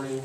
morning.